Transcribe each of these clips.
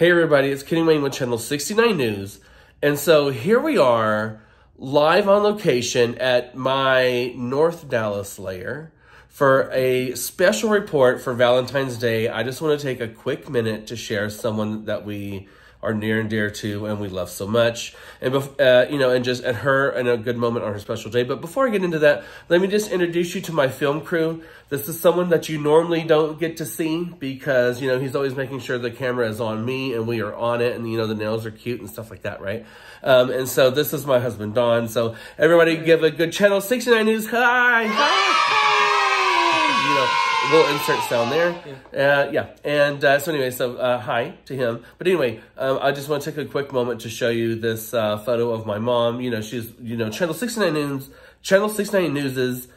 Hey everybody, it's Kenny Wayne with Channel 69 News. And so here we are, live on location at my North Dallas layer for a special report for Valentine's Day. I just want to take a quick minute to share someone that we are near and dear to and we love so much. And uh, you know and just at her and a good moment on her special day. But before i get into that let me just introduce you to my film crew. This is someone that you normally don't get to see because you know he's always making sure the camera is on me and we are on it and you know the nails are cute and stuff like that right? Um, and so this is my husband don. So everybody give a good channel 69 news. Hi, hi. You know little insert sound there. Yeah. Uh, yeah. And uh, so anyway, so uh, hi to him. But anyway, um, I just want to take a quick moment to show you this uh, photo of my mom. You know, she's, you know, Channel 69 News, Channel 69 News's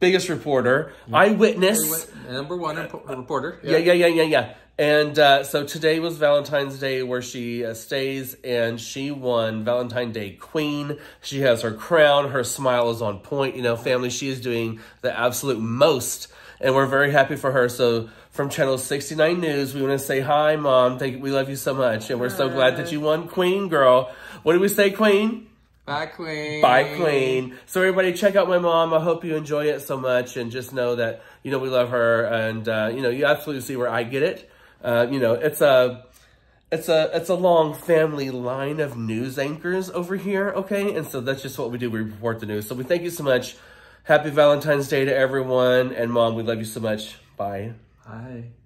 biggest reporter, yeah. eyewitness. Number one reporter. Yeah, yeah, yeah, yeah, yeah. And uh, so today was Valentine's Day where she uh, stays and she won Valentine Day Queen. She has her crown. Her smile is on point. You know, family, she is doing the absolute most and we're very happy for her. So from Channel 69 News, we want to say hi, Mom. Thank, we love you so much, and we're so glad that you won Queen, girl. What did we say, Queen? Bye, Queen. Bye, Queen. So everybody, check out my mom. I hope you enjoy it so much, and just know that you know we love her, and uh, you know you absolutely see where I get it. Uh, you know, it's a it's a it's a long family line of news anchors over here, okay? And so that's just what we do. We report the news. So we thank you so much. Happy Valentine's Day to everyone. And Mom, we love you so much. Bye. Bye.